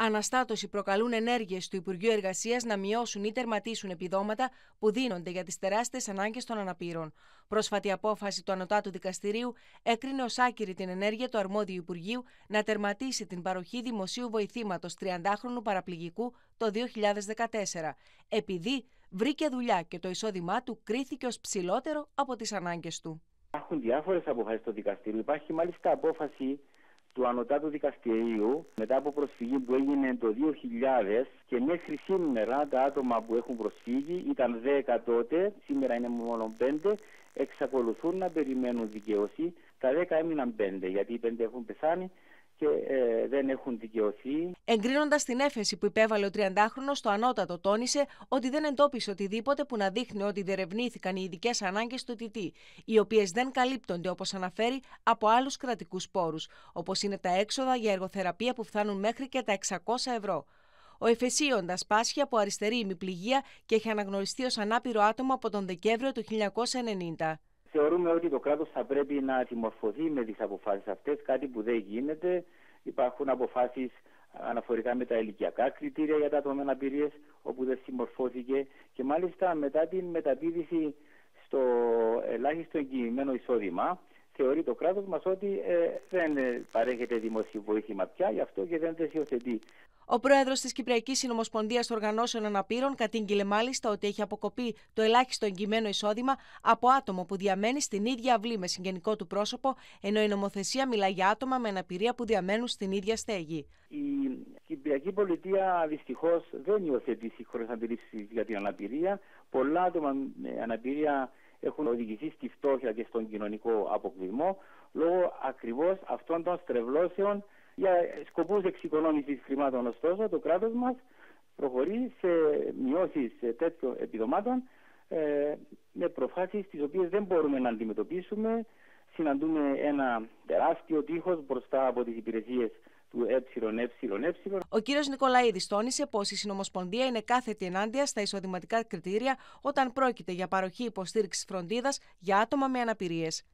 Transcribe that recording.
Αναστάτωση προκαλούν ενέργειες του Υπουργείου Εργασίας να μειώσουν ή τερματίσουν επιδόματα που δίνονται για τις τεράστιες ανάγκες των αναπήρων. Πρόσφατη απόφαση του Ανωτάτου Δικαστηρίου έκρινε ως άκυρη την ενέργεια του αρμόδιου Υπουργείου να τερματίσει την παροχή δημοσίου βοηθήματος 30χρονου παραπληγικού το 2014, επειδή βρήκε δουλειά και το εισόδημά του κρίθηκε ως ψηλότερο από τις ανάγκες του. Υπάρχουν διάφορες αποφάσεις στο δικαστήριο. Υπάρχει μάλιστα απόφαση του Ανωτάτου Δικαστηρίου μετά από προσφυγή που έγινε το 2000 και μέχρι σήμερα τα άτομα που έχουν προσφύγει ήταν 10 τότε, σήμερα είναι μόνο 5, εξακολουθούν να περιμένουν δικαίωση. Τα 10 έμειναν 5 γιατί οι 5 έχουν πεθάνει και ε, δεν έχουν δικαιωθεί. Εγκρίνοντας την έφεση που υπέβαλε ο 30χρονο, το ανώτατο τόνισε ότι δεν εντόπισε οτιδήποτε που να δείχνει ότι διερευνήθηκαν οι ειδικές ανάγκες του ΤΤ, οι οποίες δεν καλύπτονται, όπως αναφέρει, από άλλους κρατικούς πόρους, όπως είναι τα έξοδα για εργοθεραπεία που φτάνουν μέχρι και τα 600 ευρώ. Ο Εφεσίοντας πάσχει από αριστερή ημιπληγία και έχει αναγνωριστεί ως ανάπηρο άτομο από τον Δεκέμβριο του 1990. Θεωρούμε ότι το κράτος θα πρέπει να συμμορφωθεί με τις αποφάσεις αυτές, κάτι που δεν γίνεται. Υπάρχουν αποφάσεις αναφορικά με τα ηλικιακά κριτήρια για τα άτομα με αναπηρίες, όπου δεν συμμορφώθηκε και μάλιστα μετά την μεταπίδηση στο ελάχιστο εγγυημένο εισόδημα, θεωρεί το κράτος μας ότι ε, δεν παρέχεται δημοσίου βοήθημα πια, γι' αυτό και δεν τις υιοθετεί. Ο πρόεδρος της Κυπριακής Συνομοσπονδίας Οργανώσεων Αναπήρων κατήγγειλε μάλιστα ότι έχει αποκοπεί το ελάχιστο εγγυημένο εισόδημα από άτομο που διαμένει στην ίδια αυλή με συγγενικό του πρόσωπο, ενώ η νομοθεσία μιλά για άτομα με αναπηρία που διαμένουν στην ίδια στέγη. Η Κυπριακή Πολιτεία δυστυχώς δεν υιοθετεί σύγχρονε αντιλήψεις για την αναπηρία. Πολλά άτομα με αναπηρία έχουν οδηγηθεί στη φτώχεια και στον κοινωνικό αποκλεισμό λόγω ακριβώς αυτών των στρεβλώσεων για σκοπούς εξοικονόμησης χρημάτων ωστόσο το κράτος μας προχωρεί σε μειώσεις τέτοιων επιδομάτων ε, με προφάσεις τις οποίες δεν μπορούμε να αντιμετωπίσουμε. Συναντούμε ένα τεράστιο τείχος μπροστά από τις υπηρεσίες του ΕΕ. Ο κύριος Νικολαίδης τόνισε πως η Συνομοσπονδία είναι κάθετη ενάντια στα εισοδηματικά κριτήρια όταν πρόκειται για παροχή υποστήριξης φροντίδας για άτομα με αναπηρίες.